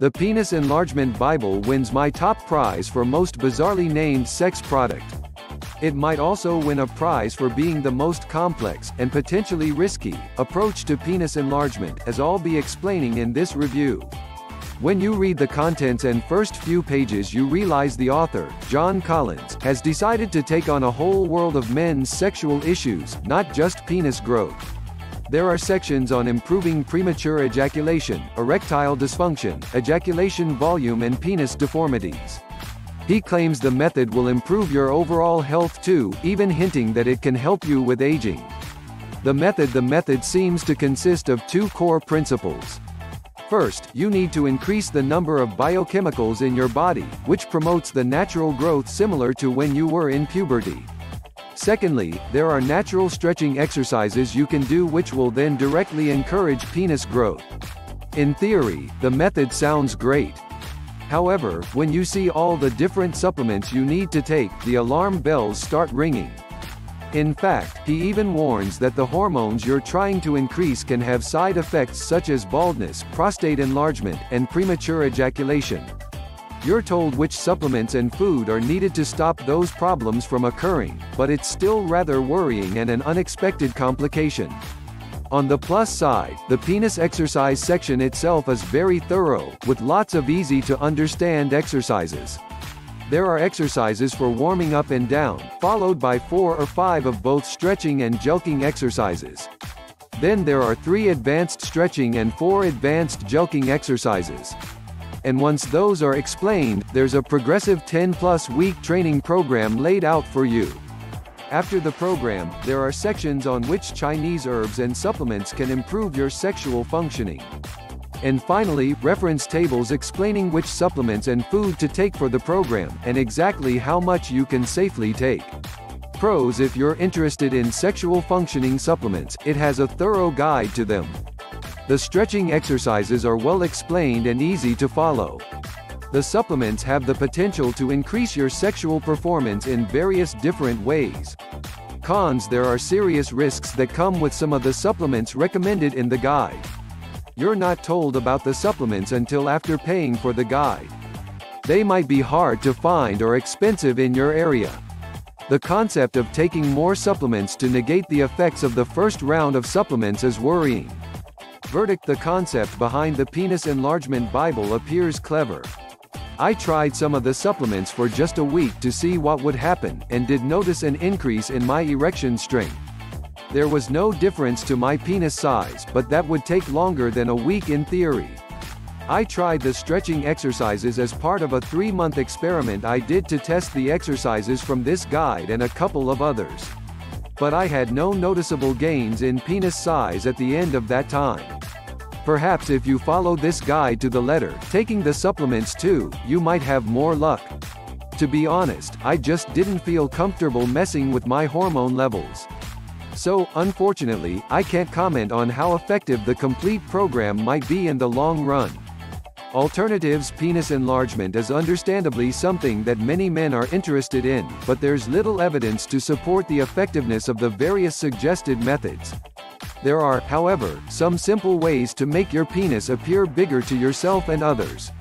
The Penis Enlargement Bible wins my top prize for most bizarrely named sex product. It might also win a prize for being the most complex, and potentially risky, approach to penis enlargement, as I'll be explaining in this review. When you read the contents and first few pages you realize the author, John Collins, has decided to take on a whole world of men's sexual issues, not just penis growth. There are sections on improving premature ejaculation, erectile dysfunction, ejaculation volume and penis deformities. He claims the method will improve your overall health too, even hinting that it can help you with aging. The method The method seems to consist of two core principles. First, you need to increase the number of biochemicals in your body, which promotes the natural growth similar to when you were in puberty. Secondly, there are natural stretching exercises you can do which will then directly encourage penis growth. In theory, the method sounds great. However, when you see all the different supplements you need to take, the alarm bells start ringing. In fact, he even warns that the hormones you're trying to increase can have side effects such as baldness, prostate enlargement, and premature ejaculation. You're told which supplements and food are needed to stop those problems from occurring, but it's still rather worrying and an unexpected complication. On the plus side, the penis exercise section itself is very thorough, with lots of easy to understand exercises. There are exercises for warming up and down, followed by four or five of both stretching and jelqing exercises. Then there are three advanced stretching and four advanced jelqing exercises and once those are explained, there's a progressive 10-plus week training program laid out for you. After the program, there are sections on which Chinese herbs and supplements can improve your sexual functioning. And finally, reference tables explaining which supplements and food to take for the program, and exactly how much you can safely take. Pros If you're interested in sexual functioning supplements, it has a thorough guide to them. The stretching exercises are well explained and easy to follow. The supplements have the potential to increase your sexual performance in various different ways. Cons There are serious risks that come with some of the supplements recommended in the guide. You're not told about the supplements until after paying for the guide. They might be hard to find or expensive in your area. The concept of taking more supplements to negate the effects of the first round of supplements is worrying. Verdict The concept behind the penis enlargement Bible appears clever. I tried some of the supplements for just a week to see what would happen, and did notice an increase in my erection strength. There was no difference to my penis size, but that would take longer than a week in theory. I tried the stretching exercises as part of a three-month experiment I did to test the exercises from this guide and a couple of others. But I had no noticeable gains in penis size at the end of that time. Perhaps if you follow this guide to the letter, taking the supplements too, you might have more luck. To be honest, I just didn't feel comfortable messing with my hormone levels. So, unfortunately, I can't comment on how effective the complete program might be in the long run. Alternatives Penis enlargement is understandably something that many men are interested in, but there's little evidence to support the effectiveness of the various suggested methods. There are, however, some simple ways to make your penis appear bigger to yourself and others.